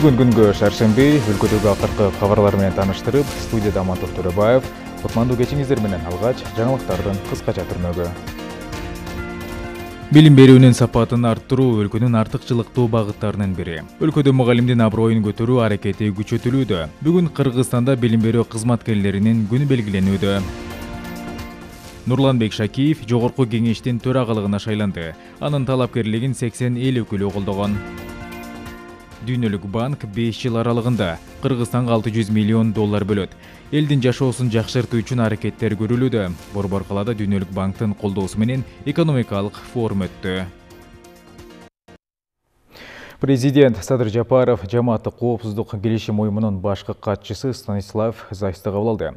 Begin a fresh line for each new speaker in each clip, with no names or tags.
бүгүн күнгө шаршемби өлкөдөгү акыркы кабарлар менен тааныштырып студияда амантов төрөбаев кутмандуу кечиңиздер менен алгач жаңылыктардын кыскача түрмөгү билим берүүнүн сапатын арттыруу өлкөнүн артыкчылыктуу багыттарынын бири өлкөдө мугалимдин аброюн көтөрүү аракети күчөтүлүүдө бүгүн кыргызстанда билим берүү кызматкерлеринин күнү белгиленүүдө нурланбек шакиев жогорку кеңештин төрагалыгына шайланды. Анын талапкерлигин сексен эл өкүлү колдогон дүйнөлүк банк беш жыл аралыгында кыргызстанга алты жүз миллион доллар бөлөт. Элдин жашоосун жакшыртуу үчүн аракеттер көрүлүүдө. Борбор калаада дүйнөлүк банктын колдоосу менен экономикалык форум өттү. Президент садыр жапаров жамааттык коопсуздук келишим уюмунун башкы катчысы станислав зайсты кабыл алды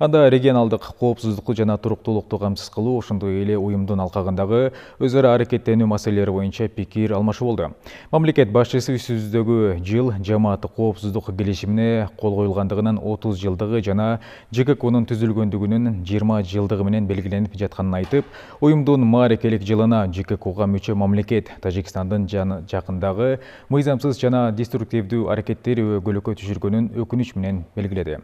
анда регионалдык коопсуздукту жана туруктуулукту камсыз кылуу ошондой эле уюмдун алкагындагы өз ара аракеттенүү маселелери боюнча пикир алмашуу болду мамлекет башчысы үстүбүздөгү жыл жамааттык коопсуздук келишимине кол коюлгандыгынын отуз жылдыгы жана жккнун түзүлгөндүгүнүн жыйырма жылдыгы менен белгиленип жатканын айтып уюмдун маарекелик жылына жккга мүчө мамлекет тажикстандын жакындагы мыйзамсыз жана деструктивдүү аракеттер өбөлөккө түшүргөнүн өкүнүч менен белгиледи.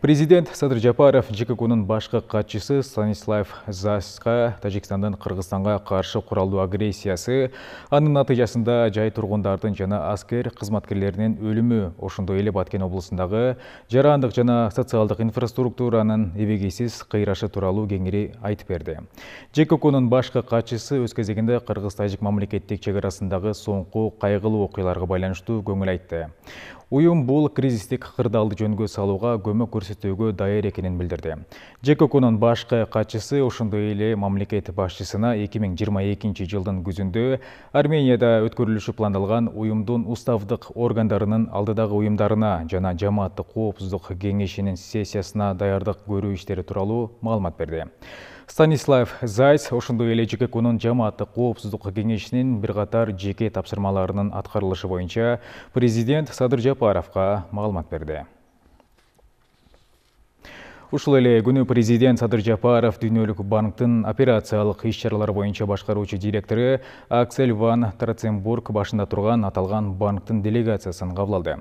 Президент садыр жапаров жккнун башкы катчысы станислав заска тажикстандын кыргызстанга каршы куралдуу агрессиясы анын натыйжасында жай тургундардын жана аскер кызматкерлеринин өлүмү ошондой эле баткен облусундагы жарандык жана социалдык инфраструктуранын эбегейсиз кыйрашы тууралуу кеңири айтып берди. Жккнун башкы катчысы өз кезегинде кыргыз тажик мамлекеттик чек арасындагы соңку кайгылуу окуяларга байланыштуу көңүл айтты уюм бул кризистик кырдаалды жөнгө салууга көмөк көрсөтүүгө даяр экенин билдирди. Жккнун башкы катчысы ошондой эле мамлекет башчысына эки миң жыйырма экинчи жылдын күзүндө арменияда өткөрүлүшү пландалган уюмдун уставдык органдарынын алдыдагы уюмдарына жана жамааттык коопсуздук кеңешинин сессиясына даярдык көрүү иштери тууралуу маалымат берди станислав зайц ошондой эле жккнун жамааттык коопсуздук кеңешинин бир катар жеке тапшырмаларынын аткарылышы боюнча президент садыр жапаровго маалымат берди. Ушул эле күнү президент садыр жапаров дүйнөлүк банктын операциялык иш чаралар боюнча башкаруучу директору аксель ван троценбург башында турган аталган банктын делегациясын кабыл алды.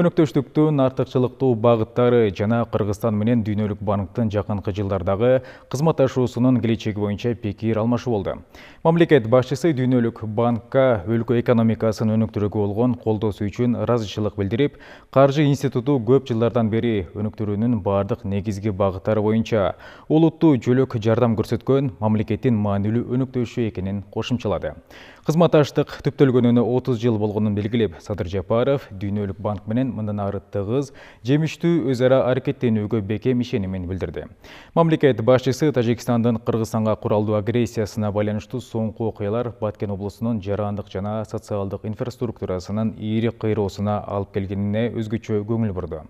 Өнөктөштүктүн артыкчылыктуу багыттары жана кыргызстан менен дүйнөлүк банктын жакынкы жылдардагы кызматташуусунун келечеги боюнча пикир алмашуу болду. Мамлекет башчысы дүйнөлүк банкка өлкө экономикасын өнүктүрүүгө болгон колдоосу үчүн ыраазычылык билдирип каржы институту көп жылдардан бери өнүктүрүүнүн баардык негизги багыттары боюнча олуттуу жөлөк жардам көрсөткөн мамлекеттин маанилүү өнөктөшү экенин кошумчалады. Кызматташтык түптөлгөнүнө отуз жыл болгонун белгилеп садыр жапаров дүйнөлүк банк менен мындан ары тыгыз жемиштүү өз ара аракеттенүүгө бекем ишенимин билдирди. Мамлекет башчысы тажикстандын кыргызстанга куралдуу агрессиясына байланыштуу соңку окуялар баткен облусунун жарандык жана социалдык инфраструктурасынын ийри кыйроосуна алып келгенине өзгөчө көңүл бурду.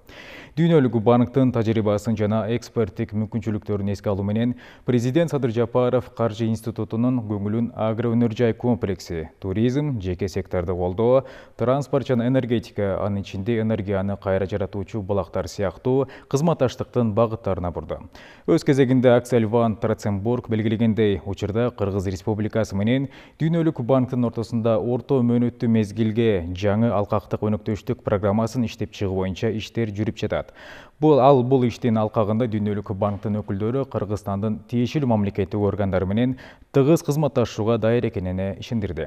Дүйнөлүк банктын тажрыйбасын жана эксперттик мүмкүнчүлүктөрүн эске алуу менен президент садыр жапаров каржы институтунун көңүлүн агро өнөр жай комплекс туризм жеке секторду колдоо транспорт жана энергетика анын ичинде энергияны кайра жаратуучу булактар сыяктуу кызматташтыктын багыттарына бурду өз кезегинде аксель ван троценбург белгилегендей учурда кыргыз республикасы менен дүйнөлүк банктын ортосунда орто мөөнөттүү мезгилге жаңы алкактык өнөктөштүк программасын иштеп чыгуу боюнча иштер жүрүп жатат бул ал бул иштин алкагында дүйнөлүк банктын өкүлдөрү кыргызстандын тиешелүү мамлекеттик органдары менен тыгыз кызматташууга даяр экенине ишендирди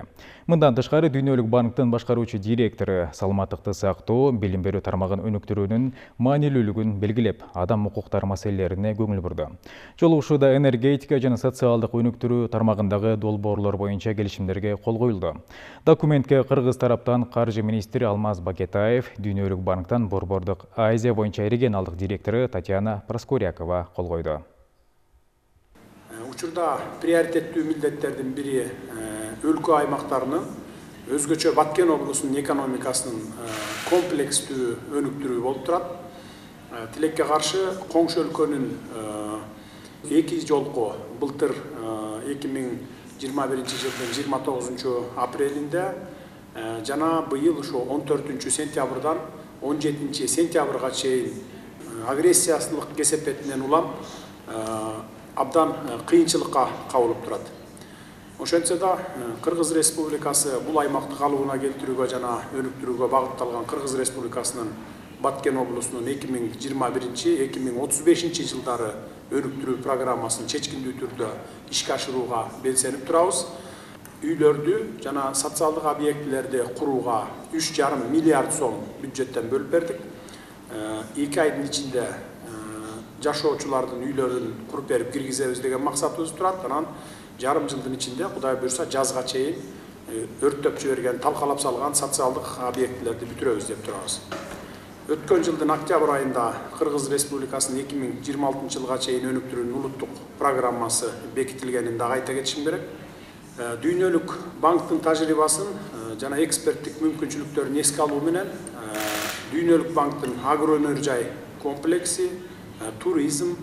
мындан тышкары дүйнөлүк банктын башкаруучу директору саламаттыкты сактоо билим берүү тармагын өнүктүрүүнүн маанилүүлүгүн белгилеп адам укуктары маселелерине көңүл бурду жолугушууда энергетика жана социалдык өнүктүрүү тармагындагы долбоорлор боюнча келишимдерге кол коюлду документке кыргыз тараптан каржы министри алмаз бакетаев дүйнөлүк банктан борбордук азия боюнча директору татьяна проскорякова кол койду
учурда приоритеттүү милдеттердин бири өлкө аймактарынын өзгөчө баткен облусунун экономикасынын комплекстүү өнүктүрүү болуп турат. Тилекке каршы коңшу өлкөнүн эки жолку былтыр эки миң жыйырма биринчи жылдын жыйырма тогузунчу апрелинде жана быйыл он төртүнчү сентябрдан он жетинчи сентябрга чейин агрессиялык кесепетинен улам абдан кыйынчылыкка кабылып турат. Ошентсе да кыргыз республикасы бул аймакты калыбына келтирүүгө жана өнүктүрүүгө багытталган кыргыз республикасынын баткен облусунун эки миң жыйырма биринчи эки миң отуз бешинчи жылдары өнүктүрүү программасын чечкиндүү түрдө ишке ашырууга белсенип турабыз. Үйлөрдү жана социалдык объектилерди курууга үч жарым миллиард сом бюджеттен бөлүп бердик. Эки айдын ичинде жашоочулардын үйлөрүн куруп берип киргизебиз деген максатыбыз турат анан жарым жылдын ичинде кудай буюрса жазга чейин өрттөп жиберген талкалап салган социалдык объектилерди бүтүрөбүз деп турабыз өткөн жылдын октябрь айында кыргыз республикасынын эки миң жыйырма алтынчы жылга чейин өнүктүрүүнүн улуттук программасы бекитилгенин дагы айта кетишим керек дүйнөлүк банктын тажрыйбасын жана эксперттик мүмкүнчүлүктөрүн эске алуу менен дүйнөлүк банктын агро өнөр жай комплекси туризм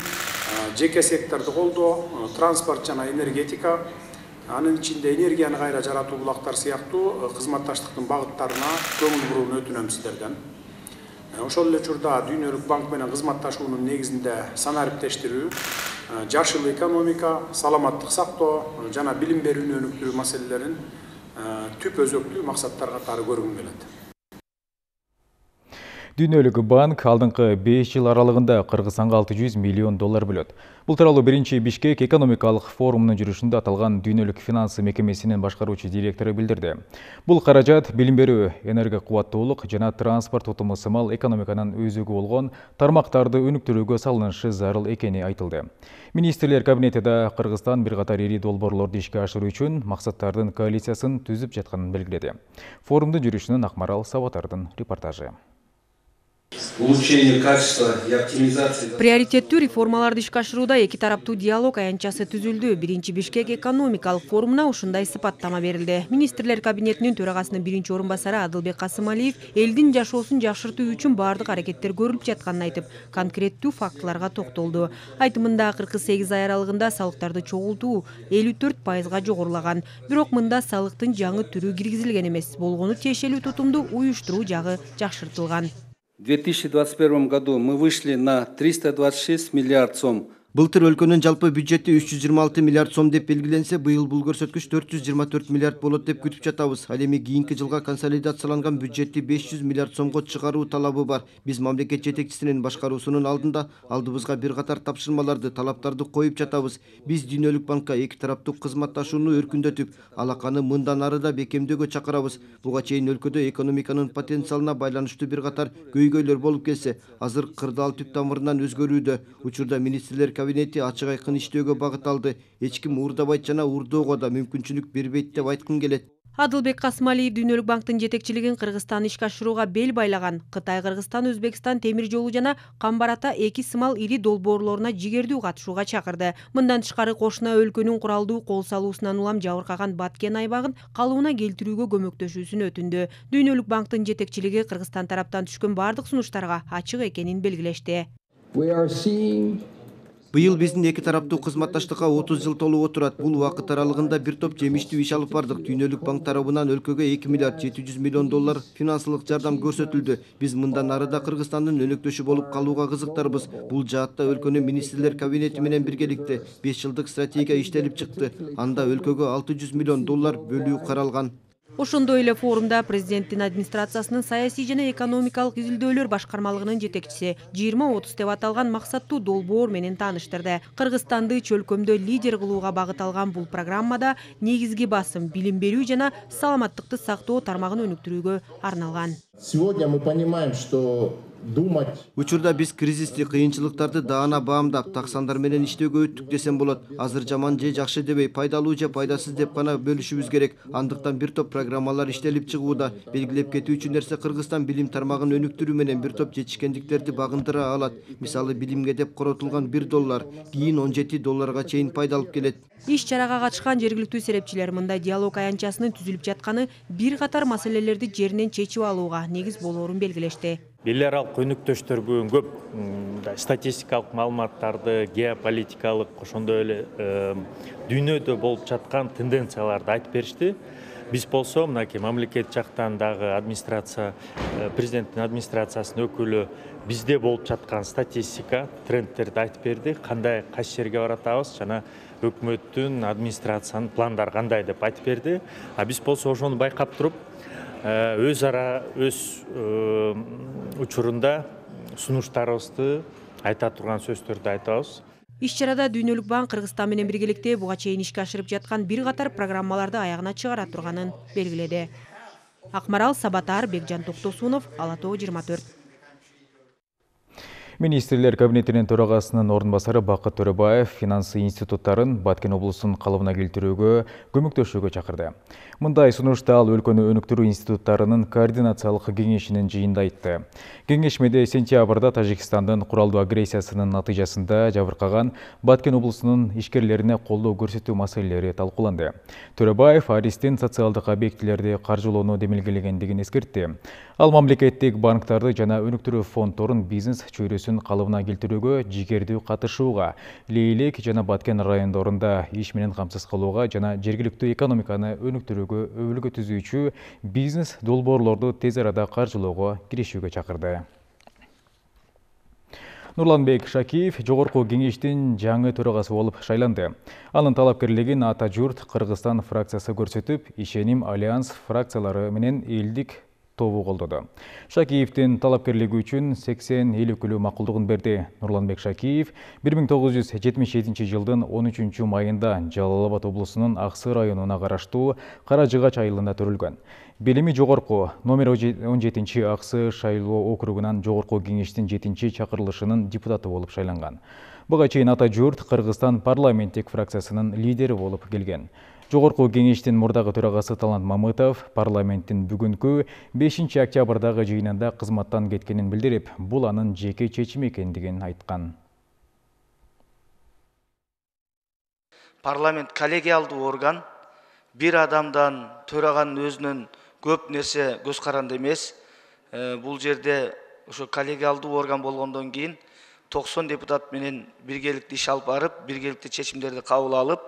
жеке секторду колдоо транспорт жана энергетика анын ичинде энергияны кайра жаратуу булактар сыяктуу кызматташтыктын багыттарына көңүл бурууну өтүнөм сиздерден ошол эле учурда дүйнөлүк банк менен кызматташуунун негизинде сан ариптештирүү жашыл экономика саламаттык сактоо жана билим берүүнү өнүктүрүү маселелерин түп өзөктүү максаттар катары көргүм келет
дүйнөлүк банк алдыңкы 5 жыл аралыгында кыргызстанга 600 миллион доллар бөлөт. Бул тууралуу биринчи бишкек экономикалык форумунун жүрүшүндө аталган дүйнөлүк финанс мекемесинин башкаруучу директору билдирди. Бул каражат билим берүү энергокубаттуулук жана транспорт утуму сымал экономиканын өзөгү болгон тармактарды өнүктүрүүгө салынышы зарыл экени айтылды. Министрлер кабинети да кыргызстан бир катар ири долбоорлорду ишке ашыруу үчүн максаттардын коалициясын түзүп жатканын белгиледи. Форумдун жүрүшүнөн акмарал сабатардын репортажы
улучшение качества и оптимизация
приоритеттүү реформаларды ишке ашырууда эки тараптуу диалог аянтчасы түзүлдү. Биринчи бишкек экономикалык форумуна ушундай сыпаттама берилди. Министрлер кабинетинин төрагасынын биринчи орун басары адылбек касымалиев элдин жашоосун жакшыртуу үчүн баардык аракеттер көрүлүп жатканын айтып конкреттүү фактыларга токтолду. Айтымында кыркы сегиз ай аралыгында салыктарды чогултуу элүү төрт пайызга жогорулаган. Бирок мында салыктын жаңы түрү киргизилген эмес. Болгону тиешелүү тутумду уюштуруу жагы жакшыртылган.
В 2021 году мы вышли на 326 миллиард сом
былтыр өлкөнүн жалпы бюджети үч жүз жыйырма алты миллиард сом деп белгиленсе быйыл бул көрсөткүч төрт жүз жыйырма төрт миллиард болот деп күтүп жатабыз. Ал эми кийинки жылга консолидацияланган бюджетти беш жүз миллиард сомго чыгаруу талабы бар. Биз мамлекет жетекчисинин башкаруусунун алдында алдыбызга бир катар тапшырмаларды талаптарды коюп жатабыз. Биз дүйнөлүк банкка эки тараптуу кызматташууну өркүндөтүп алаканы мындан ары да бекемдөөгө чакырабыз буга чейин өлкөдө экономиканын потенциалына байланыштуу бир катар көйгөйлөр болуп келсе азыр кырдаал түп тамырынан өзгөрүүдө учурда министрлер кабинети ачык айкын иштөөгө багыт алды. Эч ким уурдабайт жана уурдоого да мүмкүнчүлүк бербейт деп айткым келет.
Адылбек касымалиев дүйнөлүк банктын жетекчилигин кыргызстан ишке ашырууга бел байлаган. Кытай кыргызстан өзбекстан темир жолу жана камбар ата эки сымал ири долбоорлоруна жигердүү катышууга чакырды. Мындан тышкары кошуна өлкөнүн куралдуу кол салуусунан улам жабыркаган баткен айбагын калыбына келтирүүгө көмөктөшүүсүн өтүндү. Дүйнөлүк банктын жетекчилиги кыргызстан тараптан түшкөн баардык сунуштарга ачык экенин белгилешти.
Быйыл биздин эки тараптуу кызматташтыкка отуз жыл толуп отурат бул убакыт аралыгында бир топ жемиштүү иш алып бардык дүйнөлүк банк тарабынан өлкөгө эки миллиард жети жүз миллион доллар финансылык жардам көрсөтүлдү биз мындан ары да кыргызстандын өнөктөшү болуп калууга кызыктарбыз бул жаатта өлкөнүн министрлер кабинети менен биргеликте беш жылдык стратегия иштелип чыкты анда өлкөгө алты жүз миллион доллар бөлүү каралган
ошондой эле форумда президенттин администрациясынын саясий жана экономикалык изилдөөлөр башкармалыгынын жетекчиси жыйырма отуз деп аталган максаттуу долбоор менен тааныштырды. Кыргызстанды чөлкөмдө лидер кылууга багыт алган бул программада негизги басым билим берүү жана саламаттыкты сактоо тармагын өнүктүрүүгө арналган.
Сегодня мы понимаем что думать.
Учурда биз кризисти кыйынчылыктарды даана баамдап так сандар менен иштөөгө өттүк десем болот. Азыр жаман же жакшы дебей пайдалуу же пайдасыз деп гана бөлүшүбүз керек. Андыктан бир топ программалар иштелип чыгууда. Белгилеп кетүүчү нерсе кыргызстан билим тармагын өнүктүрүү менен бир топ жетишкендиктерди багындыра алат. Мисалы билимге деп коротулган бир доллар кийин он жети долларга чейин пайда алып келет.
Иш чарага катышкан жергиликтүү серепчилер мындай диалог аянтчасынын түзүлүп жатканы бир катар маселелерди жеринен чечип алууга негиз болоорун белгилешти.
Эл аралык өнүктүштөр бүгүн көп. Мындай статистикалык маалыматтарды геополитикалык ошондой эле дүйнөдө болуп жаткан тенденцияларды айтып беришти. Биз болсо мынакей мамлекет жактан дагы администрация э, президенттин администрациясынын өкүлү бизде болуп жаткан статистика трендтерди айтып берди. Кандай кайсы жерге баратабыз? Жана өкмөттүн администрациянын пландары кандай деп айтып берди. А биз болсо ошону байкап туруп өз ара өз учурунда сунуштарыбызды айта турган сөздөрдү айтабыз.
Иш чарада дүйнөлүк банк кыргызстан менен биргеликте буга чейин ишке ашырып жаткан бир катар программаларды аягына чыгара турганын белгиледи. Акмарал сабатар бекжан токтосунов ала тоо жыйырма төрт
министрлер кабинетинин төрагасынын орун басары бакыт төрөбаев финансы институттарын баткен облусунун калыбына келтирүүгө көмөктөшүүгө чакырды мындай сунушта ал өлкөнү өнүктүрүү институттарынын координациялык кеңешинин жыйынында айтты. Кеңешмеде сентябрда тажикстандын куралдуу агрессиясынын натыйжасында жабыркаган баткен облусунун ишкерлерине колдоо көрсөтүү маселелери талкууланды төрөбаев аристин социалдык объектилерди каржылоону демилгелегендигин эскертти ал мамлекеттик банктарды жана өнүктүрүү фонддорун бизнес чөйрөсүн жүйесін қалыбына келтірүүгө жигердүү катышууга лейлек жана баткен райондорунда иш менен камсыз кылууга жана жергиликтүү экономиканы өнүктүрүүгө өбөлгө түзүүчү бизнес долбоорлорду тез арада каржылоого киришүүгө чакырды нурланбек шакиев жогорку кеңештин жаңы төрагасы болуп шайланды. Анын талапкерлигин ата журт кыргызстан фракциясы көрсөтүп ишеним альянс фракциялары менен элдик тобу колдоду шакиевдин талапкерлиги үчүн сексен эл өкүлү макулдугун берди нурланбек шакиев бир миң тогуз жүз жетимиш жетинчи жылдын он үчүнчү майында жалал абад облусунун аксы районуна караштуу кара жыгач айылында төрөлгөн билими жогорку номер он жетинчи аксы шайлоо округунан жогорку кеңештин жетинчи чакырылышынын депутаты болуп шайланган буга чейин ата журт кыргызстан парламенттик фракциясынын лидери болуп келген. Жогорку кеңештин мурдагы төрагасы талант мамытов парламенттин бүгүнкү бешинчи октябрдагы жыйынында кызматтан кеткенин билдирип бул анын жеке чечими экендигин айткан.
Парламент коллегиалдуу орган бир адамдан төраганын өзүнөн көп нерсе көз каранды эмес. Э, бул жерде ошо коллегиалдуу орган болгондон кийин токсон депутат менен биргеликте иш алып барып биргеликте чечимдерди кабыл алып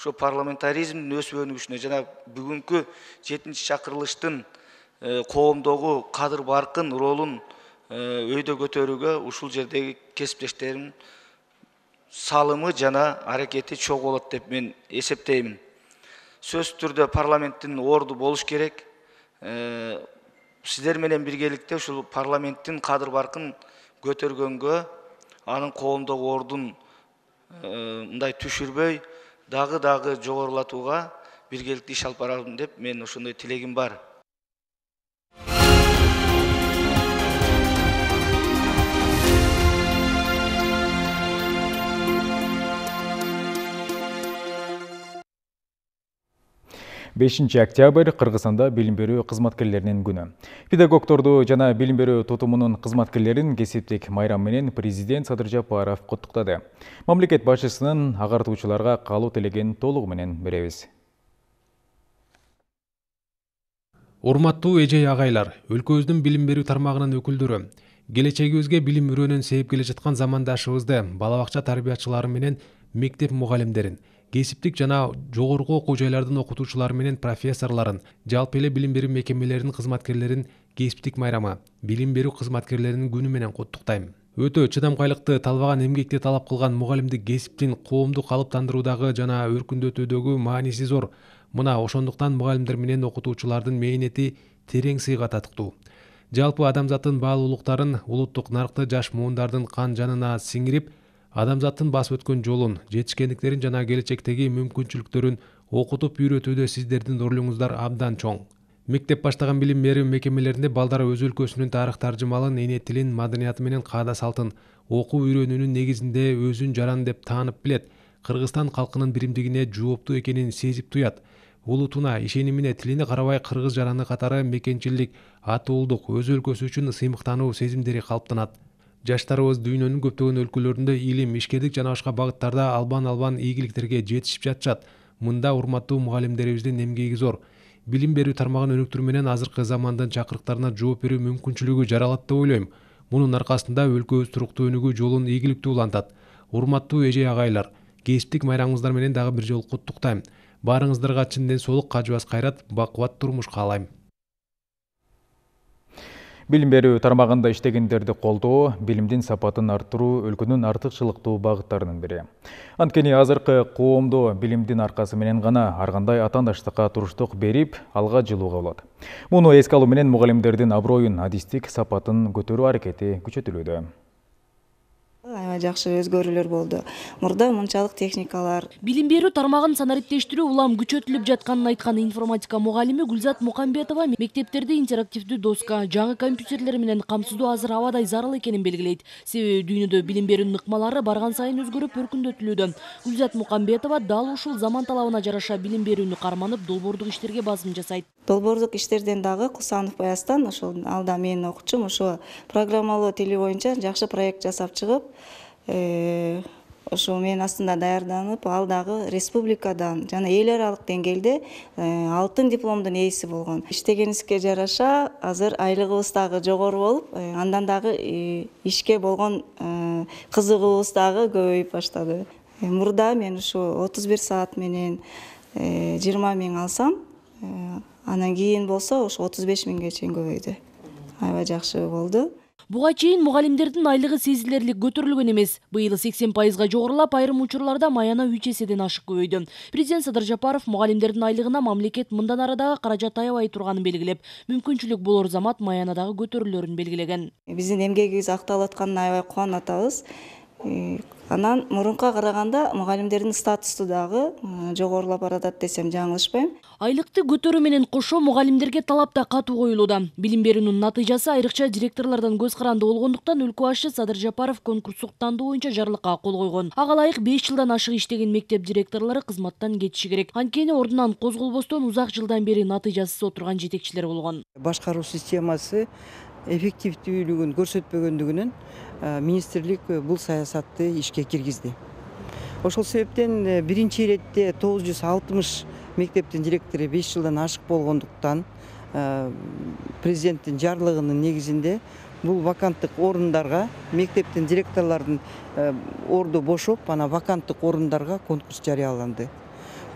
ошо парламентаризмдин өсүп өнүгүшүнө жана бүгүнкү жетинчи чакырылыштын э, коомдогу кадыр баркын ролун э, өйдө көтөрүүгө ушул жердеги кесиптештеримдин салымы жана аракети чогуу болот деп мен эсептеймин сөзсүз түрдө парламенттин орду болуш керек. Э, сиздер менен биргеликте ушул парламенттин кадыр баркын көтөргөнгө анын коомдогу ордун мындай түшүрбөй дагы дагы жогорулатууга биргеликте иш алып баралым деп менин ошондой тилегим бар.
Бешинчи октябрь кыргызстанда билим берүү кызматкерлеринин күнү. Педагогдорду жана билим берүү тутумунун кызматкерлерин кесиптик майрам менен президент садыр жапаров куттуктады мамлекет башчысынын агартуучуларга каалоо тилегин толугу менен беребиз.
Урматтуу эже агайлар өлкөбүздүн билим берүү тармагынын өкүлдөрү келечегибизге билим үрөөнүн сээп келе жаткан замандашыбызды бала бакча тарбиячылары менен мектеп мугалимдерин кесиптик жана жогорку окуу жайлардын окутуучулары менен профессорлорун жалпы эле билим берүү мекемелеринин кызматкерлерин кесиптик майрамы билим берүү кызматкерлеринин күнү менен куттуктайм. Өтө чыдамкайлыкты талбаган эмгекти талап кылган мугалимдик кесиптин коомду калыптандыруудагы жана өркүндөтүүдөгү мааниси зор. Мына ошондуктан мугалимдер менен окутуучулардын мээнети терең сыйга татыктуу. Жалпы адамзаттын баалуулуктарын улуттук наркты жаш муундардын кан жанына сиңирип адамзаттын басып өткөн жолун жетишкендиктерин жана келечектеги мүмкүнчүлүктөрүн окутуп үйрөтүүдө сиздердин ролуңуздар абдан чоң. Мектеп баштаган билим берүү мекемелеринде балдар өз өлкөсүнүн тарых таржымалын эне тилин маданияты менен каада салтын окуп үйрөнүүнүн негизинде өзүн жаран деп таанып билет. Кыргызстан калкынын биримдигине жооптуу экенин сезип туят. Улутуна ишенимине тилине карабай кыргыз жараны катары мекенчилдик атуулдук өз өлкөсү үчүн сыймыктануу сезимдери калыптанат жаштарыбыз дүйнөнүн көптөгөн өлкөлөрүндө илим ишкердик жана башка багыттарда албан албан ийгиликтерге жетишип жатышат. Мында урматтуу мугалимдерибиздин эмгеги зор. Билим берүү тармагын өнүктүрүү менен азыркы замандын чакырыктарына жооп берүү мүмкүнчүлүгү жаралат деп ойлойм. Мунун аркасында өлкөбүз туруктуу өнүгүү жолун ийгиликтүү улантат. Урматтуу эже агайлар кесиптик майрамыңыздар менен дагы бир жолу куттуктайм. Баарыңыздарга чын ден соолук кажыбас кайрат бакубат турмуш каалайм
Билим берүү тармагында иштегендерди колдоо, билимдин сапатын арттыруу өлкөнүн артыкчылыктуу багыттарынын бири. Анткени азыркы коомдо билимдин аркасы менен гана ар кандай атаандаштыкка туруштук берип, алга жылууга болот. Муну эске алуу менен мугалимдердин аброюн, адистик сапатын көтөрүү аракети күчөтүлүүдө
аябай жакшы өзгөрүүлөр болду. Мурда мынчалык техникалар.
Билим берүү тармагын санариптештирүү улам күчөтүлүп жатканын айткан информатика мугалими гүлзат мукамбетова мектептерде интерактивдүү доска жаңы компьютерлер менен камсыздоо азыр абадай зарыл экенин белгилейт. Себеби дүйнөдө билим берүүнүн ыкмалары барган сайын өзгөрүп өркүндөтүлүүдө. Гүлзат мукамбетова дал ушул заман талабына жараша билим берүүнү карманып долбоордук иштерге базым жасайт.
Долбоордук иштерден дагы кусанов баястан ошол алда менин окуучум ошо программалоо тили боюнча жакшы проект жасап чыгып Э, ошо менин астымда даярданып ал дагы республикадан жана эл аралык деңгээлде э, алтын дипломдун ээси болгон. Иштегенибизге жараша азыр айлыгыбыз дагы жогору болуп э, андан дагы ишке болгон кызыгуубуз дагы көбөйүп баштады. Мурда мен ушу отуз бир саат менен жыйырма миң алсам анан кийин болсо ушу отуз беш миңге чейин көбөйдү. Аябай жакшы болду
буга чейин мугалимдердин айлыгы сезилерлик көтөрүлгөн эмес. Быйыл сексен пайызга жогорулап айрым учурларда маяна үч ашык көбөйдү президент садыр жапаров мугалимдердин айлыгына мамлекет мындан ары дагы каражат аябай турганын белгилеп мүмкүнчүлүк болор замат маяна дагы көтөрүлөрүн белгилеген.
Биздин эмгегибиз акталып атканына аябай кубанып анан мурункуга караганда мугалимдердин статусу дагы жогорулап баратат десем жаңылышпайм.
Айлыкты көтөрүү менен кошо мугалимдерге талап да катуу коюлууда. Билим берүүнүн натыйжасы айрыкча директорлордон көз каранды болгондуктан өлкө башчы садыр жапаров конкурстук тандоо боюнча жарлыкка кол койгон. Ага ылайык беш жылдан ашык иштеген мектеп директорлору кызматтан кетиши керек. Анткени ордунан козголбостон узак жылдан бери натыйжасыз отурган жетекчилер болгон.
Башкаруу системасы эффективдүүлүгүн көрсөтпөгөндүгүнөн министрлик бул саясатты ишке киргизди. Ошол себептен биринчи иретте тогуз жүз алтымыш мектептин директору беш жылдан ашык болгондуктан президенттин жарлыгынын негизинде бул ваканттык орундарга мектептин директорлорунун орду бошоп анан ваканттык орундарга конкурс жарыяланды.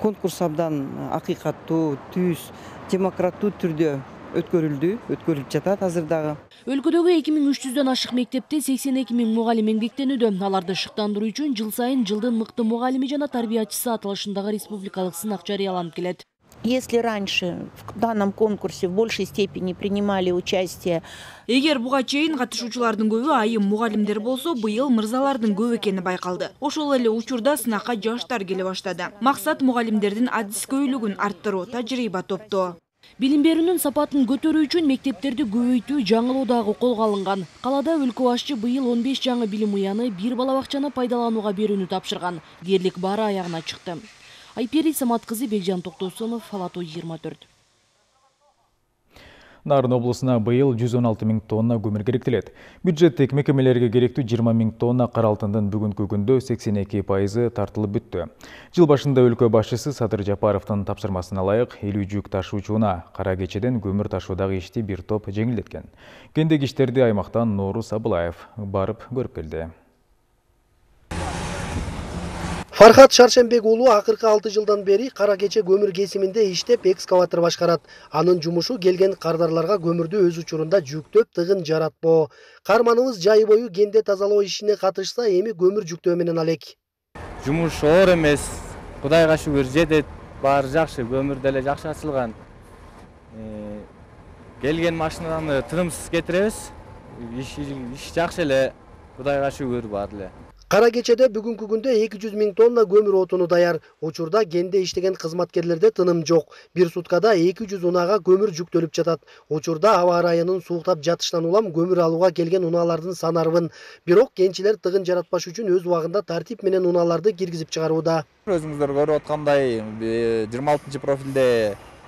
Конкурс абдан акыйкаттуу түз демократтуу түрдө өткөрүлдү өткөрүлүп жатат азыр дагы.
Өлкөдөгү эки миң үч жүздөн ашык мектепте сексен эки миң мугалим эмгектенүүдө аларды шыктандыруу үчүн жыл сайын жылдын мыкты мугалими жана тарбиячысы аталышындагы республикалык сынак жарыяланып келет.
Если раньше в данном конкурсе в большей степени принимали участие
эгер буга чейин катышуучулардын көбү айым мугалимдер болсо быйыл мырзалардын көп экени байкалды. Ошол эле учурда сынакка жаштар келе баштады. Максат мугалимдердин адискөйлүгүн арттыруу тажрыйба топтоо
билим берүүнүн сапатын көтөрүү үчүн мектептерди көбөйтүү жаңылоо дагы колго алынган калаада өлкө башчы быйыл он беш жаңы билим уяны бир бала бакчаны пайдаланууга берүүнү тапшырган дээрлик баары аягына чыкты айпери самат кызы бекжан токтосунов ала тоо жыйырма төрт.
Нарын облысына быйыл 116 миң тонна көмір керектелет. Бюджеттік мекемелерге керекті 20 миң тонна қаралтындың бүгінгі күндө 82 пайызы тартылып бүтті. Жыл башында өлкө башчысы Садыр Жапаровтың тапсырмасына лайық 50 жүк ташуучуна қара кечеден көмір ташуудағы ишти бир топ жеңилдеткен. Кендек иштерди аймақтан Норус Абылаев барып көрүп келди.
Фархат шаршенбек уулу акыркы алты жылдан бери кара кече көмүр кесиминде иштеп экскаватор башкарат анын жумушу келген кардарларга көмүрдү өз учурунда жүктөп тыгын жаратпоо каарманыбыз жай бою кенде тазалоо ишине катышса эми көмүр жүктөө алек
жумуш оор эмес кудайга шүгүр жетет баары жакшы көмүр деле жакшы ачылган келген машинаны тынымсыз кетиребиз иш жакшы эле кудайга шүгүр
кара кечеде бүгүнкү күндө эки жүз миң тонна көмүр отуну даяр. Учурда кенде иштеген кызматкерлерде тыным жок бир суткада эки жүз унаага көмүр жүктөлүп жатат. Учурда аба ырайынын сууктап жатышынан улам көмүр алууга келген унаалардын санарбын бирок кенчилер тыгын жаратпаш үчүн өз убагында тартип менен унааларды киргизип чыгарууда.
Өзүңүздөр көрүп аткандай жыйырма алтынчы профилде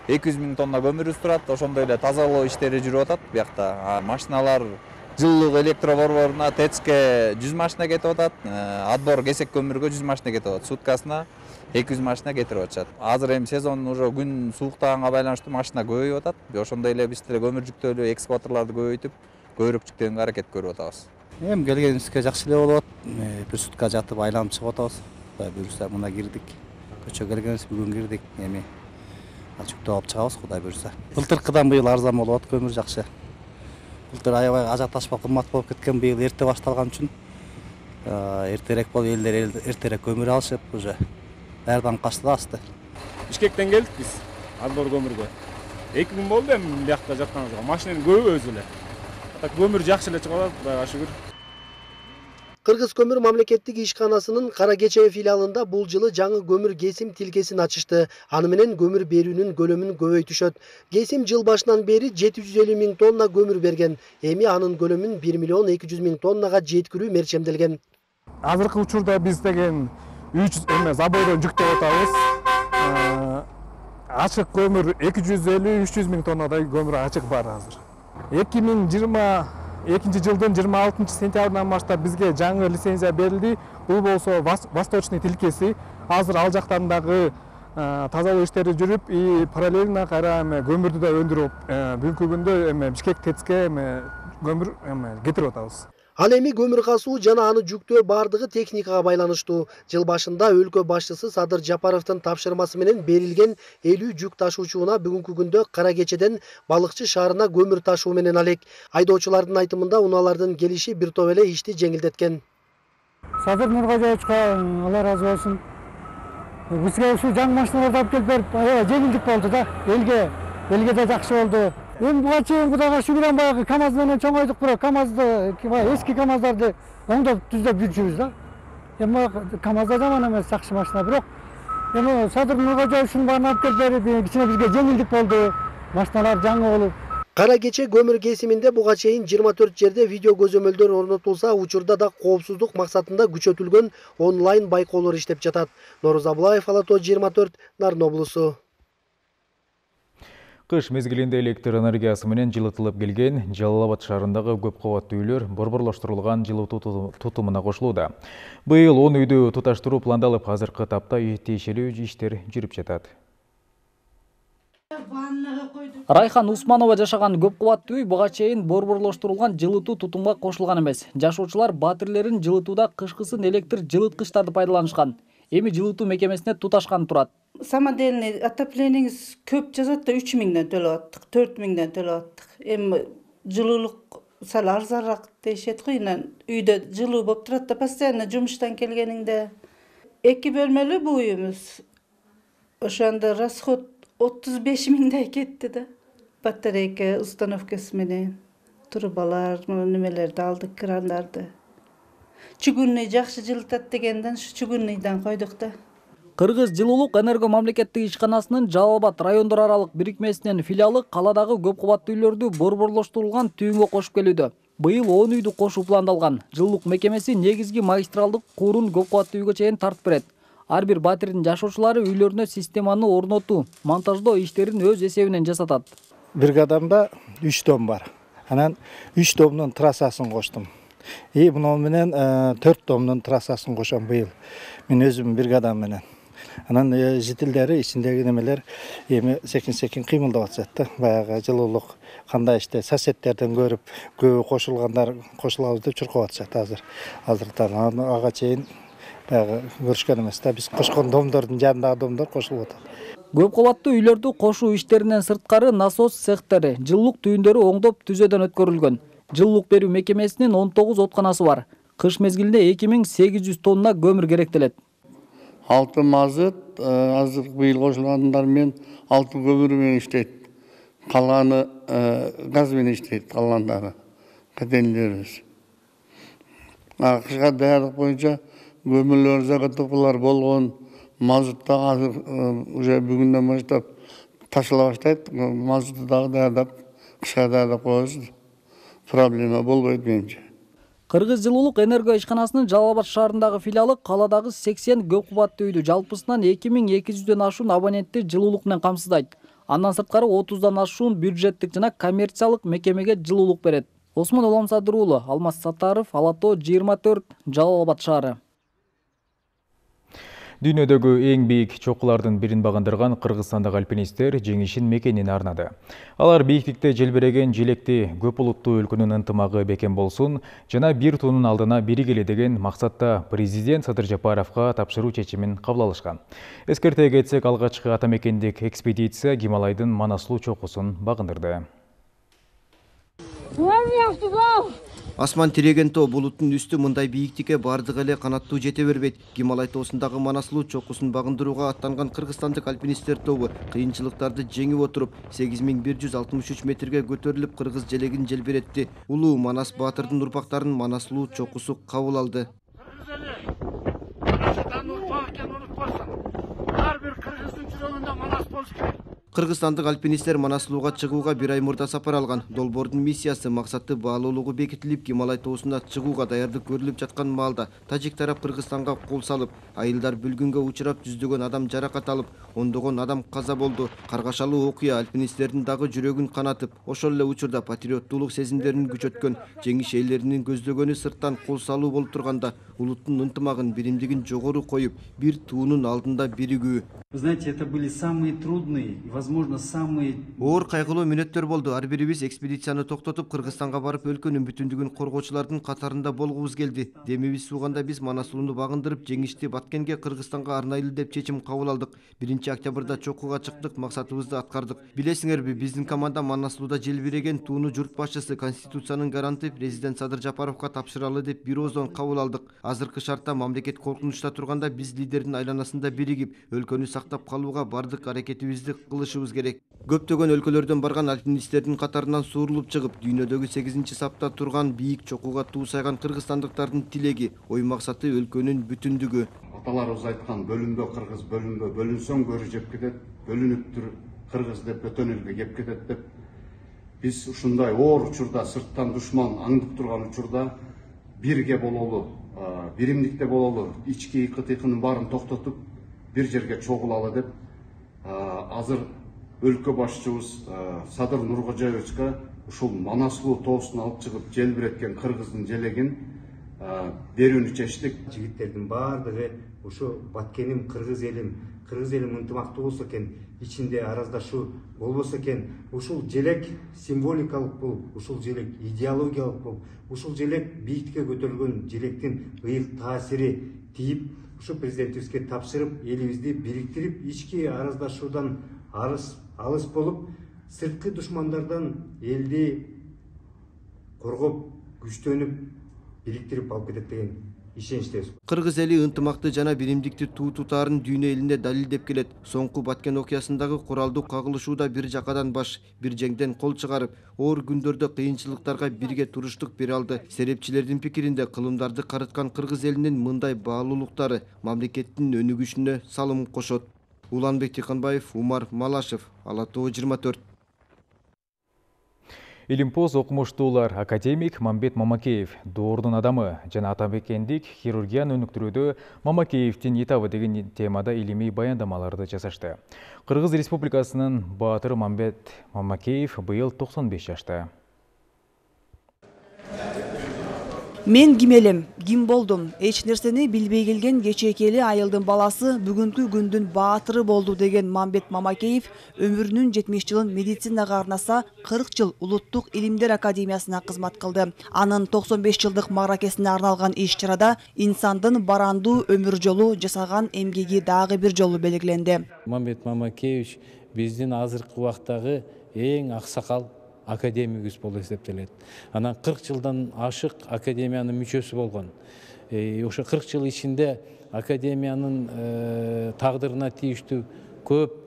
эки жүз миң тонна көмүрүбүз турат ошондой эле тазалоо иштери жүрүп атат биякта машиналар жылуулук электроборборуна тэцке жүз машина кетип атат. Э, отбор кесек көмүргө жүз машина кетип атат. Суткасына эки жүз машина кетирип атышат. Азыр эми сезон уже күн сууктаганга байланыштуу машина көбөйүп атат. Ошондой эле биз деле көмүр жүктөөлү экскаваторлорду көбөйтүп көбүрөөк жүктөгөнгө аракет көрүп атабыз.
Эми келгенибизге жакшы эле болуп атат бир сутка жатып айланып чыгып атабыз. Кудай буюрса мына кирдик. Кечээ келгенбиз бүгүн кирдик. Эми жүктөп алып чыгабыз кудай буюрса. Былтыркыдан быйыл арзан болуп атат көмүр жакшы. Былтыр аябай ажиотаж кымбат болуп кеткен быйыл эрте башталган үчүн эртерээк болуп элдер эртерээк көмүр алышып уже калышты да асты.
Бишкектен келдик биз адбор көмүргө эки күн болду эми биякта жатканыбызга машинанын көбү өзү эле так көмүр жакшы эле чыгып атат кудайга шүгүр
кыргыз көмүр мамлекеттик ишканасынын кара кече филиалында бул жылы жаңы көмүр кесим тилкесин ачышты аны менен көмүр берүүнүн көлөмүн көбөйтүшөт кесим жыл башынан бери жети жүз элүү миң тонна көмүр берген эми анын көлөмүн бир миллион эки жүз миң тоннага жеткирүү мерчемделген
азыркы учурда биз деген үч эме забойдон жүктөп атабыз ачык көмүр эки жүз элүү үч жүз миң тоннадай көмүр ачык бар азыр эки миң жыйырма экинчи жылдын жыйырма алтынчы сентябрынан баштап бизге жаңы лицензия берилди бул болсо восточный тилкеси азыр ал жактан дагы тазалоо иштери жүрүп и параллельно кайра эме көмүрдү да өндүрүп бүгүнкү күндө эме бишкек тэцке эме көмүр эме кетирип атабыз
ал эми көмүр касуу жана аны жүктөө баардыгы техникага байланыштуу. Жыл башында өлкө башчысы садыр жапаровдун тапшырмасы менен берилген элүү жүк ташуучуна бүгүнкү күндө кара кечеден балыкчы шаарына көмүр ташуу менен алек. Айдоочулардын айтымында унаалардын келиши бир топ эле ишти жеңилдеткен.
Садыр нуркожоевичке алла ыраазы болсун бизге ушул жаңы машиналарды алып келип берип аябай жеңилдик болду да элге элге да жакшы болду эми буга чейин кудайга шүгүр баягы камаз менен чоңойдук бирок камазды баягы эски камаздарды оңдоп түздөп жүрчүбүз да эми камаз да жаман эмес жакшы машина бирок эми садыр нуркожоев ушунун баарын алып кичине бизге жеңилдик болду машиналар жаңы болуп
кара кече көмүр кесиминде буга чейин жыйырма төрт жерде видео көзөмөлдөр орнотулса учурда да коопсуздук максатында күчөтүлгөн онлайн байкоолор иштеп жатат нооруз абылаев ала тоо жыйырма төрт нарын облусу
Қыш мезгілінде электр энергиясы менен жылытылып келген Жалал Абад шаарындагы көп кабаттуу үйлөр борборлоштурулган жылытуу тутумуна кошулууда. Быйыл 10 үйдү туташтыруу пландалып, азыркы тапта тиешелүү иштер жүрүп жатат.
Райхан Усманова жашаган көп кабаттуу үй буга чейин борборлоштурулган жылытуу тутумга кошулган эмес. Жашоочулар батирлерин жылытууда кышкысын электр жылыткычтарды пайдаланышкан. Эми жылытуу мекемесине туташкан турат.
Самодельный отоплениеңиз көп жазат да үч миңден төлөп аттык төрт миңден төлөп аттык. Эми жылуулук сал арзаныраак дешет го инан үйдө жылуу болуп турат да постоянно жумуштан келгениңде эки бөлмөлүү бул үйүбүз ошондо расход отуз беш миңдей кетти да. Батарейка установкасы менен трубалар немелерди алдык крандарды. Чугунный жакшы жылытат дегенден ушу чугунныйдан койдук да
кыргыз жылуулук энерго мамлекеттик ишканасынын жалал абад райондор аралык бирикмесинин филиалы калаадагы көп кабаттуу үйлөрдү борборлоштурулган түйүнгө кошуп келүүдө. Быйыл он үйдү кошуу пландалган. Жылуулук мекемеси негизги магистралдык куурун көп кабаттуу үйгө чейин тартып берет. Ар бир батирдин жашоочулары үйлөрүнө системаны орнотуу монтаждоо иштерин өз эсебинен жасатат.
Бригадамда үч дом бар. Анан үч домдун трассасын коштум. И муну менен төрт домдун трассасын кошом быйыл. Мен өзүм бригадам менен. Анан жителдери ичиндеги немелер эми секин секин кыймылдап атышат да баягы жылуулук кандай иште соседтерден көрүп көбү кошулгандар кошулабыз деп чуркап атышат азыр азыртан ага чейин баягы көрүшкөн эмес да биз кошкон домдордун жанындагы домдор кошулуп атат.
Көп кабаттуу үйлөрдү кошуу иштеринен сырткары насос цехтери жылуулук түйүндөрү оңдоп түзөөдөн өткөрүлгөн. Жылуулук берүү мекемесинин он тогуз отканасы бар. Кыш мезгилинде эки миң сегиз жүз тонна көмүр керектелет.
Алты мазут азыр быйыл кошулгандар менен алты көмүр менен иштейт калганы газ менен иштейт калгандары котельнийлерибиз кышка даярдык боюнча көмүрлөр заготовкалар болгон мазут дагы азыр уже бүгүндөн баштап ташыла баштайт мазуту дагы даярдап кышка даярдап коебуз проблема болбойт менимче
кыргыз жылуулук энерго ишканасынын жалал абад шаарындагы филиалы калаадагы сексен көп кабаттуу үйдү жалпысынан эки миң эки жүздөн ашуун абонентти жылуулук менен камсыздайт. Андан сырткары отуздан ашуун бюджеттик жана коммерциялык мекемеге жылуулук берет. Осмон уламсадыр уулу алмаз саттаров ала тоо жыйырма төрт жалал абад шаары.
Дүйнөдөгү эң бийик чокулардын бирин багындырган кыргызстандык альпинисттер жеңишин мекенине арнады. Алар бийиктикте желбиреген желекти көп улуттуу өлкөнүн ынтымагы бекем болсун жана бир туунун алдына бири деген максатта президент Садыр Жапаровго тапшыруу чечимин кабыл алышкан. Эскерте кетсек, алгачкы атамекендик экспедиция Гималайдын Манаслуу чокусун багындырды.
Асман тиреген тоо булуттун үстү мындай бийиктикке бардыгы эле канаттуу жете бербейт гималай тоосундагы манаслуу чокусун багындырууга аттанган кыргызстандык альпинисттер тобу кыйынчылыктарды жеңип отуруп сегиз миң бир жүз алтымыш үч метрге көтөрүлүп кыргыз желегин желбиретти улуу манас баатырдын урпактарын манаслуу чокусу кабыл алды
ар бир кыргыздын жүрөгүндө манас болуш керек
кыргызстандык альпинисттер манаслууга чыгууга бир ай мурда сапар алган. Долбоордун миссиясы максаты баалуулугу бекитилип гималай тоосуна чыгууга даярдык көрүлүп жаткан маалда тажик тарап кыргызстанга кол салып айылдар бүлгүнгө учурап жүздөгөн адам жаракат алып ондогон адам каза болду. Каргашалуу окуя альпинисттердин дагы жүрөгүн канатып ошол эле учурда патриоттуулук сезимдерин күчөткөн жеңиш эллеринин көздөгөнү сырттан кол салуу болуп турганда улуттун ынтымагын биримдигин жогору коюп бир туунун алдында биригүү.
Вы знаете, это были самые трудные возможно, самые...
оор кайгылуу мүнөттөр болду. Ар бирибиз экспедицияны токтотуп кыргызстанга барып өлкөнүн бүтүндүгүн коргоочулардын катарында болгубуз келди. Демибиз сууганда биз манасулууну багындырып жеңишти баткенге кыргызстанга арнайлы деп чечим кабыл алдык. Биринчи октябрда чокууга чыктык максатыбызды аткардык. Билесиңерби биздин команда манасулууда желбиреген тууну журт башчысы конституциянын гаранты президент садыр жапаровго тапшыралы деп бир ооздон кабыл алдык. Азыркы шартта мамлекет коркунучта турганда биз лидердин айланасында биригип өлкөнү сактап калууга бардык аракетибизди кылышыбыз. Керек көптөгөн өлкөлөрдөн барган альпинисттердин катарынан суурулуп чыгып дүйнөдөгү сегизинчи сапта турган бийик чокууга туу сайган кыргызстандыктардын тилеги ой максаты өлкөнүн бүтүндүгү.
Аталарыбыз айткан бөлүнбө кыргыз бөлүнбө бөлүнсөң бөрү жеп кетет бөлүнүптүр кыргыз деп бөтөн элге кеп кетет деп. Биз ушундай оор учурда сырттан душман аңдып турган учурда бирге бололу биримдикте бололу ички ыкы тыйкынын баарын токтотуп бир жерге чогулалы деп азыр өлкө башчыбыз садыр нуркожоевичке ушул манаслуу тоосуна алып чыгып желбиреткен кыргыздын желегин берүүнү чечтик.
Жигиттердин баардыгы ушу баткеним кыргыз элим кыргыз элим ынтымактуу болсо экен ичинде араздашуу болбосо экен. Ушул желек символикалык болуп ушул желек идеологиялык болуп ушул желек бийиктикке көтөрүлгөн желектин ыйык таасири тийип ушу президентибизге тапшырып элибизди бириктирип ички араздашуудан арыс алыс болуп сырткы душмандардан элди коргоп күчтөнүп бириктирип алып кетет деген ишеничтебиз
кыргыз эли ынтымакты жана биримдикти туу тутаарын дүйнө элине далилдеп келет соңку баткен окуясындагы куралдуу кагылышууда бир жакадан баш бир жеңден кол чыгарып оор күндөрдө кыйынчылыктарга бирге туруштук бере алды. Серепчилердин пикиринде кылымдарды карыткан кыргыз элинин мындай баалуулуктары мамлекеттин өнүгүшүнө салым кошот уланбек тыйканбаев умар малашев ала тоо жыйырма төрт.
Илимпоз окумуштуулар академик мамбет мамакеев доордун адамы жана атамекендик хирургияны өнүктүрүүдө мамакеевдин этабы деген темада илимий баяндамаларды жасашты. Кыргыз республикасынын баатыры мамбет мамакеев быйыл токсон беш жашта
мен ким элем ким болдум. Эч нерсени билбей келген кечээкели айылдын баласы бүгүнкү күндүн баатыры болду деген мамбет мамакеев өмүрүнүн жетимиш жылын медицинага арнаса кырк жыл улуттук илимдер академиясына кызмат кылды. Анын токсон беш жылдык мааракесине арналган иш чарада инсандын барандуу өмүр жолу жасаган эмгеги дагы бир жолу белгиленди.
Мамбет мамакеевич биздин азыркы убактагы эң аксакал академигибиз болуп эсептелет. Анан кырк жылдан ашык академиянын мүчөсү болгон. Ошо кырк жыл ичинде академиянын тагдырына тийиштүү көп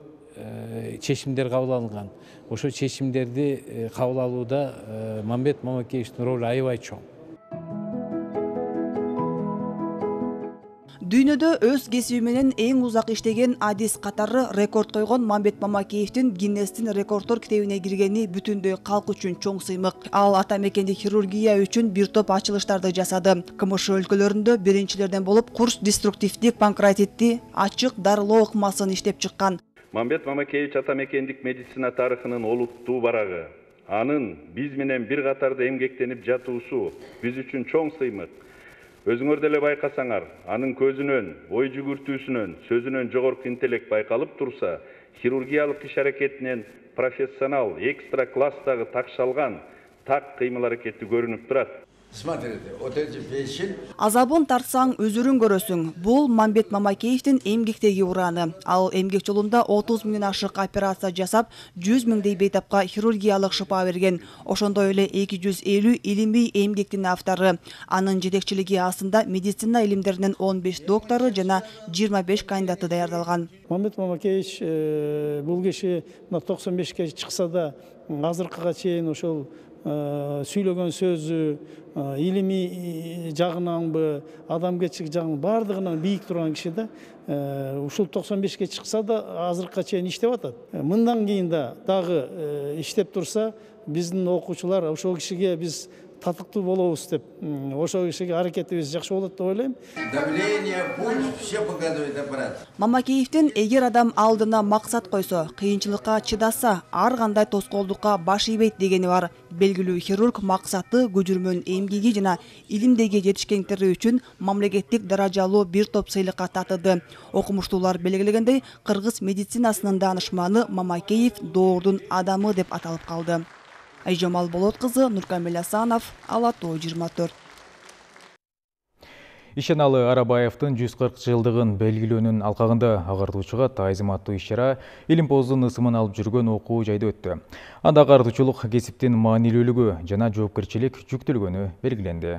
чечимдер кабыл алынган ошо чечимдерди кабыл алууда мамбет мамакеевичтин ролу аябай чоң.
Дүйнөдө өз кесиби менен эң узак иштеген адис катары рекорд койгон мамбет мамакеевдин гиннестин рекорддор китебине киргени бүтүндөй калк үчүн чоң сыймык. Ал ата мекендик хирургия үчүн бир топ ачылыштарды жасады. Кмш өлкөлөрүндө биринчилерден болуп курс деструктивдик панкреатитти ачык дарылоо ыкмасын иштеп чыккан.
Мамбет мамакеевич ата мекендик медицина тарыхынын олуттуу барагы. Анын биз менен бир катарда эмгектенип жатуусу биз үчүн чоң сыймык. Өзүңөр деле байкасаңар анын көзүнөн ой жүгүртүүсүнөн сөзүнөн жогорку интеллект байкалып турса хирургиялык иш аракетинен профессионал экстра класстагы такшалган так кыймыл аракети көрүнүп турат
Смотрите, вот эти вещи.
Азабын тартсаң өзүрүң көрөсүң. Бул мамбет мамакеевдин эмгектеги ураны. Ал эмгек жолунда отуз миңден ашык операция жасап жүз миңдей бейтапка хирургиялык шыпа берген. Ошондой эле эки жүз элүү илимий эмгектин автору. Анын жетекчилиги астында медицина илимдеринин он беш доктору жана жыйырма беш кандидаты даярдалган.
Мамбет мамакеевич э, бул киши мына токсон бешке чыкса да азыркыга чейин ошол сүйлөгөн сөзү илимий жагынанбы адамгерчилик жагынан баардыгынан бийик турган киши да ушул токсон бешке чыкса да азыркыга чейин иштеп атат мындан кийин да дагы иштеп турса биздин окуучулар ошол кишиге биз татыктуу болобуз деп ошол кишиге аракетибиз жакшы болот деп ойлойм.
Давление, пульс, все показывает аппарат.
мамакеевдин эгер адам алдына максат койсо кыйынчылыкка чыдаса ар кандай тоскоолдукка баш ийбейт дегени бар. Белгилүү хирург максаты көчүрмөнүн эмгеги жана илимдеги жетишкендиктери үчүн мамлекеттик даражалуу бир топ сыйлыкка татыды. Окумуштуулар белгилегендей кыргыз медицинасынын даанышманы мамакеев доордун адамы деп аталып калды. Айжамал болот кызы нуркамил асанов ала тоо жыйырма төрт
Ишеналы Арабаевтың 140 жылдығын белгілеуінің алқағында ағартушыға тайзым аттуу иш-чара Илимпоздун ысымын алып жүрген окуу жайда өтті. Анда ағартушылық кесиптин маанилүүлүгү жана жоопкерчилик жүктөлгөнү белгиленди.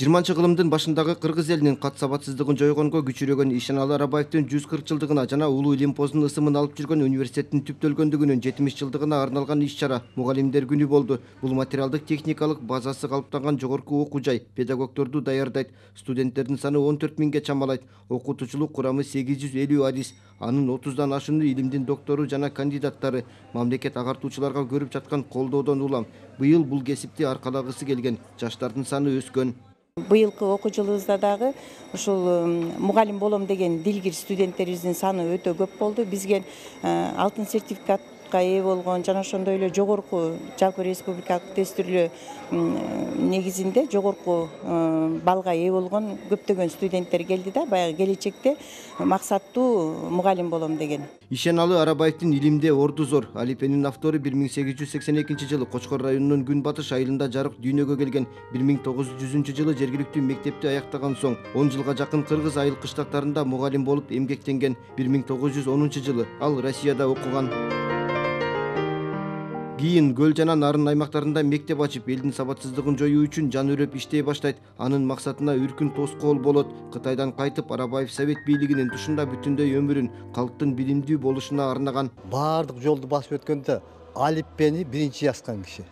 Жыйырманчы кылымдын башындагы кыргыз элинин кат сабатсыздыгын жойгонго күчүрөгөн ишеналы арабаевдин жүз кырк жылдыгына жана улуу илимпоздун ысымын алып жүргөн университеттин түптөлгөндүгүнүн жетимиш жылдыгына арналган иш чара мугалимдер күнү болду. Бул материалдык техникалык базасы калыптанган жогорку окуу жай педагогдорду даярдайт. Студенттердин саны он төрт миңге чамалайт. Окутуучулук курамы сегиз жүз элүү адис. Анын отуздан ашуunu илимдин доктору жана кандидаттары. Мамлекет агартуучуларга көрүп жаткан колдоодон улам. Быйыл бул кесипти аркалагысы келген. Жаштардын саны өскөн.
Быйылкы окуу жылыбызда дагы ушул мугалим болом деген дилгир студенттерибиздин саны өтө көп болду. Бизге э, алтын сертификатка ээ болгон жана ошондой эле жогорку жалпы республикалык тестирлөө м, негизинде жогорку э, баллга ээ болгон көптөгөн студенттер келди да баягы келечекте максаттуу мугалим болом деген.
Ишеналы арабаевдин илимде орду зор. Алипенин автору бир миң сегиз жүз сексен экинчи жылы кочкор районунун күн батыш айылында жарык дүйнөгө келген. бир миң тогуз жүз жүзүнчү жылы жергиликтүү мектепти аяктаган соң он жылга жакын кыргыз айыл кыштактарында мугалим болуп эмгектенген. бир миң тогуз жүз онунчу жылы ал россияда окуган кийин көл жана нарын аймактарында мектеп ачып элдин сабатсыздыгын жоюу үчүн жан үрөп иштей баштайт. Анын максатына үркүн тоскоол болот. Кытайдан кайтып арабаев совет бийлигинин тушунда бүтүндөй өмүрүн калктын билимдүү болушуна арнаган.
Баардык жолду басып өткөндө алиппени биринчи жазган киши.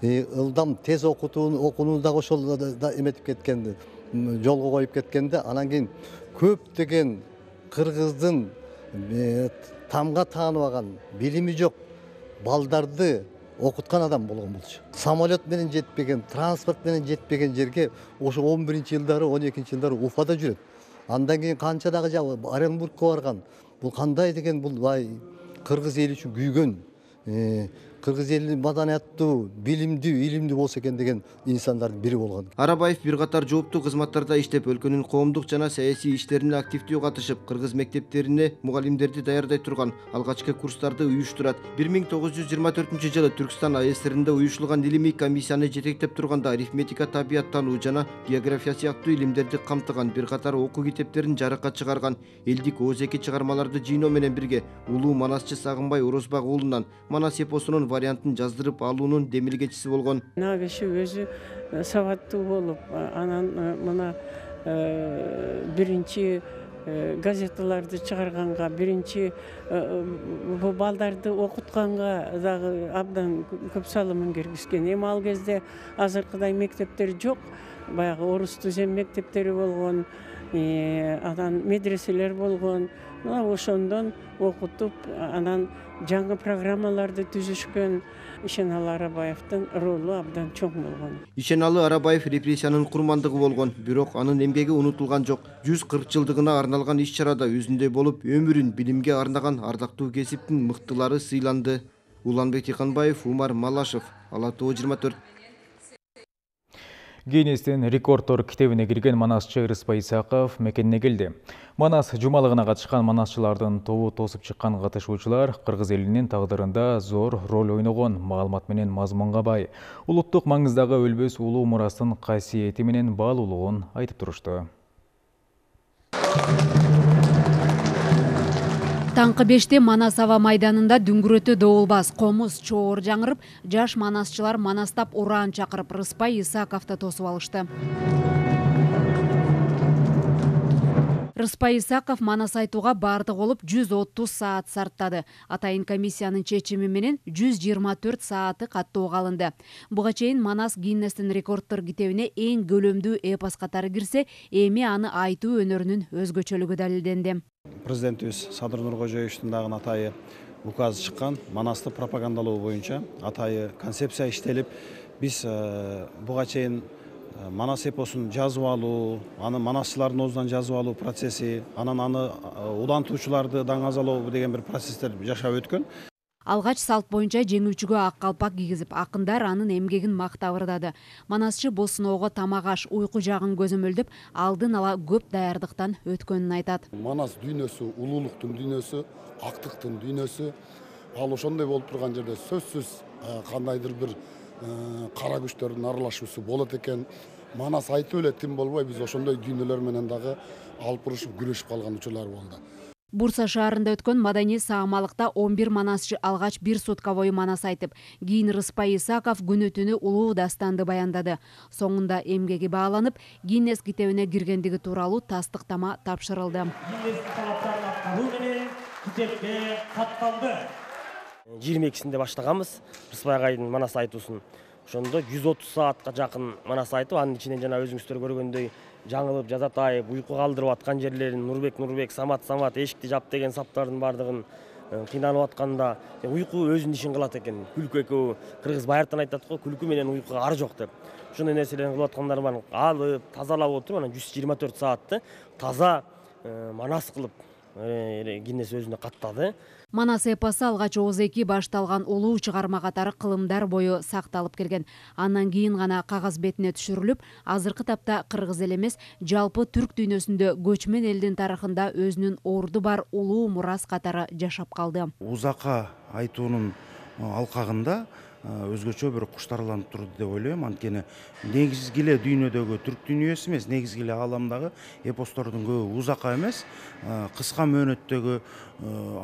Э, ылдам тез окутууну окууну дагы ошол да- да эметип кеткен жолго коюп кеткенде анан кийин көптөгөн кыргыздын э, тамга тааныбаган билими жок. Балдарды окуткан адам болгон болчу. Самолет менен жетпеген транспорт менен жетпеген жерге ошо он биринчи жылдары он экинчи жылдары уфада жүрөт. Андан кийин канча дагы барган. Бул кандай деген бул бай кыргыз эли үчүн күйгөн э, кыргыз эли маданияттуу билимдүү илимдүү болсо экен деген инсандардын бири болгон.
Арабаев бир катар жооптуу кызматтарда иштеп өлкөнүн коомдук жана саясий иштерине активдүү катышып кыргыз мектептерине мугалимдерди даярдай турган алгачкы курстарды уюштурат. Бир миң тогуз жүз жыйырма төртүнчү жылы түркстан аэсринде уюшулган илимий комиссияны жетектеп турганда арифметика табият таануу жана география сыяктуу илимдерди камтыган бир катар окуу китептерин жарыкка чыгарган элдик ооз эки чыгармаларды жыйноо менен бирге улуу манасчы сагынбай орозбак уулунан манас эпосунун вариантын жаздырып алуунун демилгечиси болгон.
Мына киши өзү э, сабаттуу болуп анан э, мына э, биринчи газеталарды чыгарганга биринчи бул балдарды окутканга дагы абдан кө- көп салымын киргизген. Эми ал кезде азыркыдай мектептер жок баягы орус түзем мектептери болгон анан медреселер болгон. Мына ошондон окутуп анан жаңы программаларды түзүшкөн ишеналы арабаевдин ролу абдан чоң болгон.
Ишеналы арабаев репрессиянын курмандыгы болгон. Бирок анын эмгеги унутулган жок. Жүз кырк жылдыгына арналган иш чарада өзүндөй болуп өмүрүн билимге арнаган ардактуу кесиптин мыктылары сыйланды. Уланбек тыйканбаев умар малашев. Ала тоо жыйырма төрт.
Гиннестин рекордтор китебине кирген манасчы Рыспай Исаков мекенине келди. Манас жумалыгына катышкан манасчылардын тобу тосуп чыккан катышуучулар кыргыз элинин тагдырында зор роль ойногон маалымат менен мазмунга бай. Улуттук маңыздагы өлбөс улуу мурастын касиети менен баалуулугун айтып турушту.
Таңкы беште манас аба майданында дүңгүрөтө добулбас комуз чоор жаңырып жаш манасчылар манастап ураан чакырып рыспай исаковду тосуп алышты рыспай исаков манас айтууга баардык болуп жүз отуз саат сарптады атайын комиссиянын чечими менен жүз жыйырма төрт сааты каттоого алынды буга чейин манас гиннестин рекордтор китебине эң көлөмдүү эпос катары кирсе эми аны айтуу өнөрүнүн өзгөчөлүгү далилденди
президентибиз садыр нуркожоевичтин дагы атайы указы чыккан манасты пропагандалоо боюнча атайы концепция иштелип биз э, буга чейин манас эпосун жазып алуу аны манасчылардын оозунан жазып алуу процесси анан аны э, улантуучуларды даңазалоо деген бир процесстер жашап өткөн.
Алгач салт боюнча жеңүүчүгө ак калпак кийгизип акындар анын эмгегин мактап ырдады манасчы босуноого тамак аш уйку жагын көзөмөлдөп алдын ала көп даярдыктан өткөнүн айтат.
Манас дүйнөсү улуулуктун дүйнөсү актыктын дүйнөсү ал ошондой болуп турган жерде сөзсүз кандайдыр бир кара күчтөрдүн аралашуусу болот экен манас айтып эле тим болбой биз ошондой дүйнөлөр менен дагы алып урушуп күрөшүп калган учурлар болду
бурса шаарында өткөн маданий саамалыкта он бир манасчы алгач бир сутка бою манас айтып кийин рыспай исаков күнү түнү улуу дастанды баяндады соңунда эмгеги бааланып гиннес китебине киргендиги тууралуу тастыктама тапшырылды
китепке катталды жыйырма экисинде баштаганбыз рыспай агайдын манас айтуусун ошондо жүз отуз саатка жакын манас айтып анын ичинен жана өзүңүздөр көргөндөй жаңылып жазатайып уйку калтырып аткан жерлерин нурбек нурбек самат самат эшикти жап деген саптардын баардыгын кыйналып атканда уйку өзүнүн ишин кылат экен күлкү экөө кыргыз баярттан айтат го күлкү менен уйкуга ар жок деп. Ошондой нерселерин кылып аткандары бар. Алып тазалап отуруп анан жүз жыйырма төрт саатты таза манас кылып гиннес өзүнө каттады
манас эпосу алгач ооз эки башталган улуу чыгарма катары кылымдар бою сакталып келген. Андан кийин гана кагаз бетине түшүрүлүп азыркы тапта кыргыз эле эмес жалпы түрк дүйнөсүндө көчмөн элдин тарыхында өзүнүн орду бар улуу мурас катары жашап калды.
Узакка айтуунун алкагында өзгөчө бир куштарланып турду деп ойлойм. Анткени негизги эле дүйнөдөгү түрк дүйнөсү эмес негизги эле ааламдагы эпостордун көбү узакка эмес. Кыска мөөнөттөгү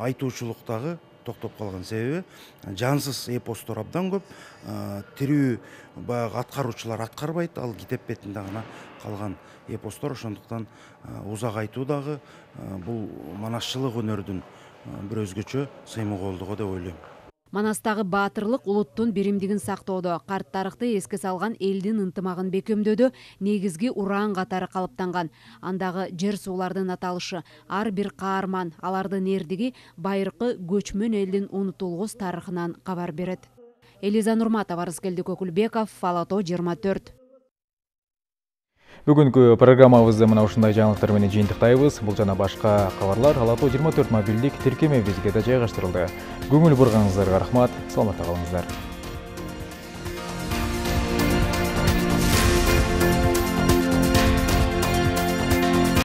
айтуучулук дагы токтоп калган себеби жансыз эпостор абдан көп тирүү баягы аткаруучулар аткарбайт ал китеп бетинде гана калган эпостор. Ошондуктан узак айтуу дагы бул манасчылык өнөрдүн бир өзгөчө сыймык колдугу деп ойлойм
манастагы баатырлык улуттун биримдигин сактоодо. Карт тарыхты эске салган элдин ынтымагын бекемдөөдө негизги ураан катары калыптанган. Андагы жер суулардын аталышы ар бир каарман. Алардын эрдиги байыркы көчмөн элдин унутулгус тарыхынан кабар берет. Элиза нурматова рыскелди көкүлбеков ала тоо жыйырма төрт
бүгүнкү программабызды мына ушундай жаңылыктар менен жыйынтыктайбыз бул жана башка кабарлар ала тоо жыйырма төрт мобилдик тиркемебизге да жайгаштырылды көңүл бурганыңыздарга рахмат. Саламатта калыңыздар